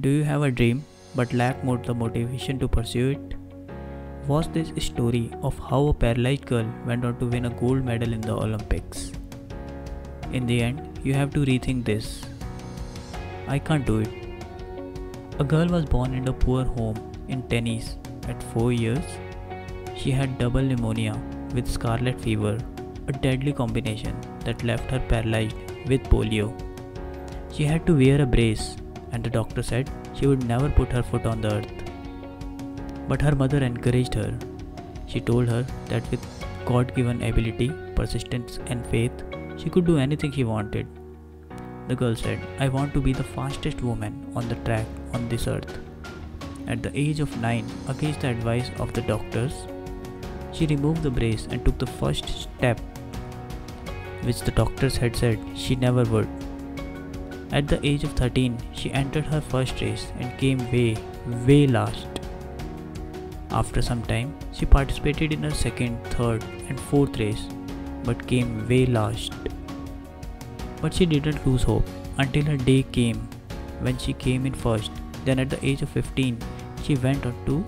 Do you have a dream but lack more the motivation to pursue it? Was this story of how a paralyzed girl went on to win a gold medal in the Olympics? In the end, you have to rethink this. I can't do it. A girl was born in a poor home in Tennessee at 4 years. She had double pneumonia with scarlet fever, a deadly combination that left her paralyzed with polio. She had to wear a brace, and the doctor said she would never put her foot on the earth. But her mother encouraged her. She told her that with God given ability, persistence, and faith, she could do anything she wanted. The girl said, I want to be the fastest woman on the track on this earth. At the age of 9, against the advice of the doctors, she removed the brace and took the first step, which the doctors had said she never would. At the age of 13, she entered her first race and came way, way last. After some time, she participated in her second, third, and fourth race but came way last. But she didn't lose hope until her day came when she came in first. Then, at the age of 15, she went on to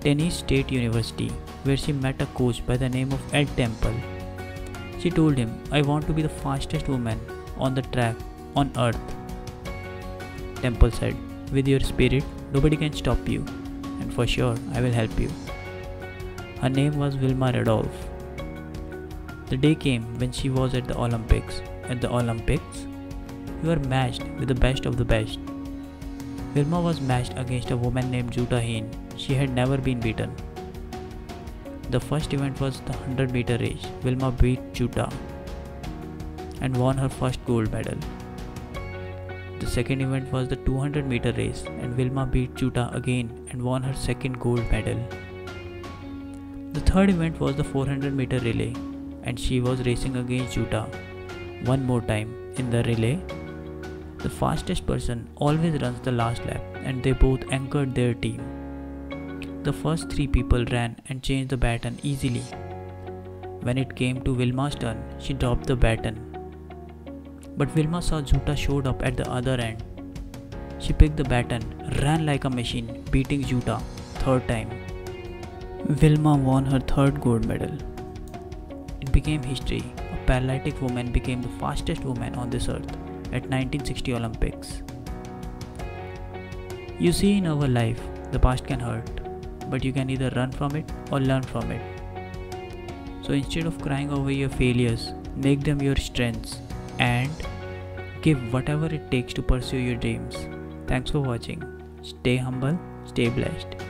Tennessee State University where she met a coach by the name of Ed Temple. She told him, I want to be the fastest woman on the track on earth. Temple said, With your spirit, nobody can stop you, and for sure I will help you. Her name was Wilma Rudolph. The day came when she was at the Olympics. At the Olympics, you are matched with the best of the best. Wilma was matched against a woman named Jutta Heine. She had never been beaten. The first event was the 100 meter race. Wilma beat Jutta and won her first gold medal. The second event was the 200 meter race, and Wilma beat Jutta again and won her second gold medal. The third event was the 400 meter relay, and she was racing against Jutta one more time. In the relay, the fastest person always runs the last lap, and they both anchored their team. The first three people ran and changed the baton easily. When it came to Wilma's turn, she dropped the baton but Wilma saw Jutta showed up at the other end. She picked the baton, ran like a machine, beating Jutta third time. Wilma won her third gold medal. It became history. A paralytic woman became the fastest woman on this earth at 1960 Olympics. You see in our life, the past can hurt, but you can either run from it or learn from it. So instead of crying over your failures, make them your strengths and give whatever it takes to pursue your dreams. Thanks for watching. Stay humble, stay blessed.